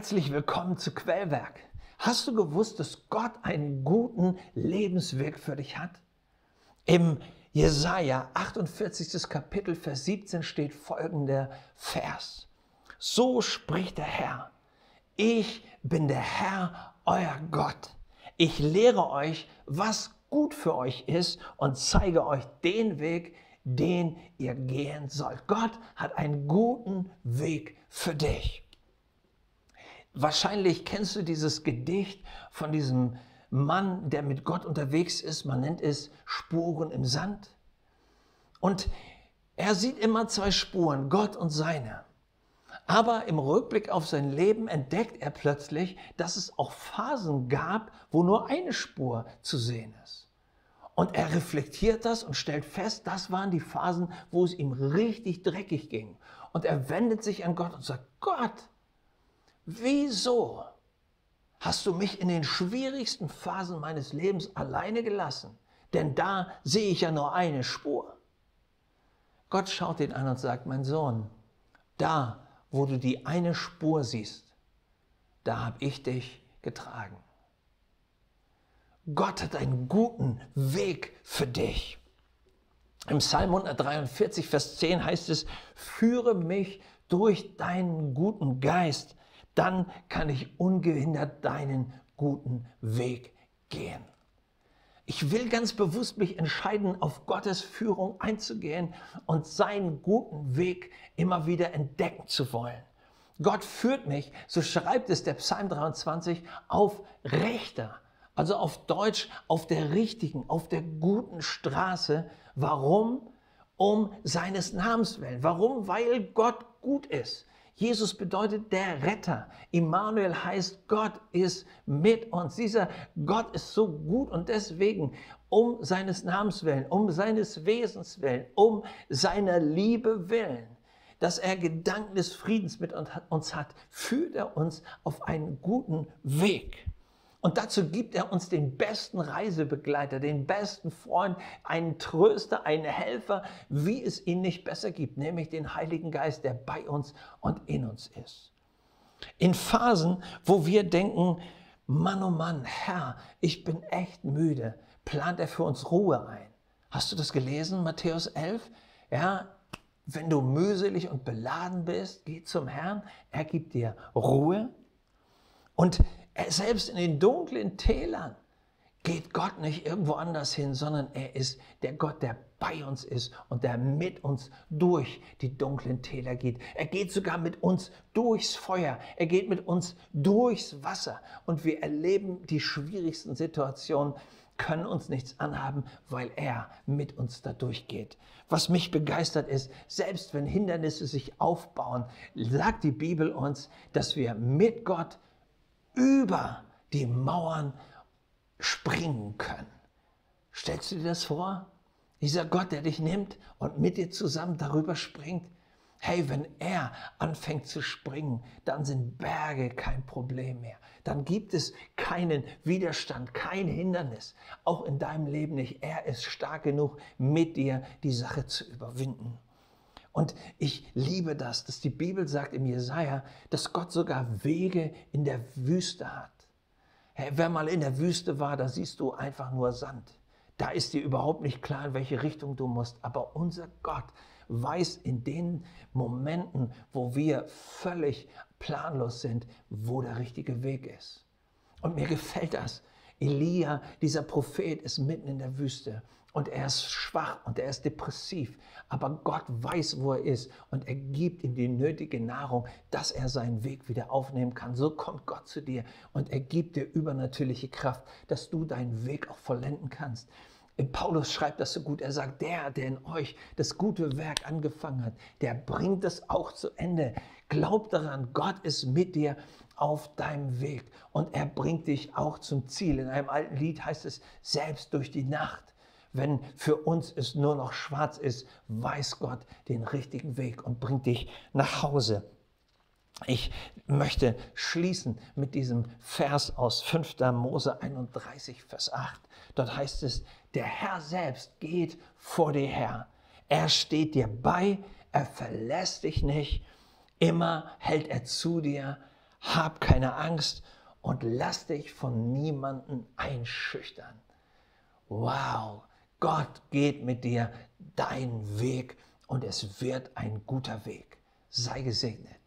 Herzlich willkommen zu Quellwerk. Hast du gewusst, dass Gott einen guten Lebensweg für dich hat? Im Jesaja 48. Kapitel, Vers 17 steht folgender Vers. So spricht der Herr. Ich bin der Herr, euer Gott. Ich lehre euch, was gut für euch ist und zeige euch den Weg, den ihr gehen sollt. Gott hat einen guten Weg für dich. Wahrscheinlich kennst du dieses Gedicht von diesem Mann, der mit Gott unterwegs ist. Man nennt es Spuren im Sand. Und er sieht immer zwei Spuren, Gott und seine. Aber im Rückblick auf sein Leben entdeckt er plötzlich, dass es auch Phasen gab, wo nur eine Spur zu sehen ist. Und er reflektiert das und stellt fest, das waren die Phasen, wo es ihm richtig dreckig ging. Und er wendet sich an Gott und sagt, Gott, wieso hast du mich in den schwierigsten Phasen meines Lebens alleine gelassen? Denn da sehe ich ja nur eine Spur. Gott schaut ihn an und sagt, mein Sohn, da, wo du die eine Spur siehst, da habe ich dich getragen. Gott hat einen guten Weg für dich. Im Psalm 143, Vers 10 heißt es, führe mich durch deinen guten Geist dann kann ich ungehindert deinen guten Weg gehen. Ich will ganz bewusst mich entscheiden, auf Gottes Führung einzugehen und seinen guten Weg immer wieder entdecken zu wollen. Gott führt mich, so schreibt es der Psalm 23, auf rechter, also auf Deutsch auf der richtigen, auf der guten Straße. Warum? Um seines Namens willen. Warum? Weil Gott gut ist. Jesus bedeutet der Retter. Immanuel heißt, Gott ist mit uns. Dieser Gott ist so gut und deswegen, um seines Namens willen, um seines Wesens willen, um seiner Liebe willen, dass er Gedanken des Friedens mit uns hat, führt er uns auf einen guten Weg. Und dazu gibt er uns den besten Reisebegleiter, den besten Freund, einen Tröster, einen Helfer, wie es ihn nicht besser gibt, nämlich den Heiligen Geist, der bei uns und in uns ist. In Phasen, wo wir denken, Mann, oh Mann, Herr, ich bin echt müde, plant er für uns Ruhe ein. Hast du das gelesen, Matthäus 11? Ja, wenn du mühselig und beladen bist, geh zum Herrn, er gibt dir Ruhe. Und selbst in den dunklen Tälern geht Gott nicht irgendwo anders hin, sondern er ist der Gott, der bei uns ist und der mit uns durch die dunklen Täler geht. Er geht sogar mit uns durchs Feuer. Er geht mit uns durchs Wasser. Und wir erleben die schwierigsten Situationen, können uns nichts anhaben, weil er mit uns da durchgeht. Was mich begeistert ist, selbst wenn Hindernisse sich aufbauen, sagt die Bibel uns, dass wir mit Gott über die Mauern springen können. Stellst du dir das vor? Dieser Gott, der dich nimmt und mit dir zusammen darüber springt. Hey, wenn er anfängt zu springen, dann sind Berge kein Problem mehr. Dann gibt es keinen Widerstand, kein Hindernis. Auch in deinem Leben nicht. Er ist stark genug, mit dir die Sache zu überwinden. Und ich liebe das, dass die Bibel sagt im Jesaja, dass Gott sogar Wege in der Wüste hat. Hey, wer mal in der Wüste war, da siehst du einfach nur Sand. Da ist dir überhaupt nicht klar, in welche Richtung du musst. Aber unser Gott weiß in den Momenten, wo wir völlig planlos sind, wo der richtige Weg ist. Und mir gefällt das. Elia, dieser Prophet, ist mitten in der Wüste und er ist schwach und er ist depressiv. Aber Gott weiß, wo er ist und er gibt ihm die nötige Nahrung, dass er seinen Weg wieder aufnehmen kann. So kommt Gott zu dir und er gibt dir übernatürliche Kraft, dass du deinen Weg auch vollenden kannst. Paulus schreibt das so gut. Er sagt, der, der in euch das gute Werk angefangen hat, der bringt es auch zu Ende. Glaub daran, Gott ist mit dir auf deinem Weg und er bringt dich auch zum Ziel. In einem alten Lied heißt es, selbst durch die Nacht wenn für uns es nur noch schwarz ist, weiß Gott den richtigen Weg und bringt dich nach Hause. Ich möchte schließen mit diesem Vers aus 5. Mose 31, Vers 8. Dort heißt es, der Herr selbst geht vor dir her. Er steht dir bei, er verlässt dich nicht. Immer hält er zu dir hab keine Angst und lass dich von niemandem einschüchtern. Wow, Gott geht mit dir deinen Weg und es wird ein guter Weg. Sei gesegnet.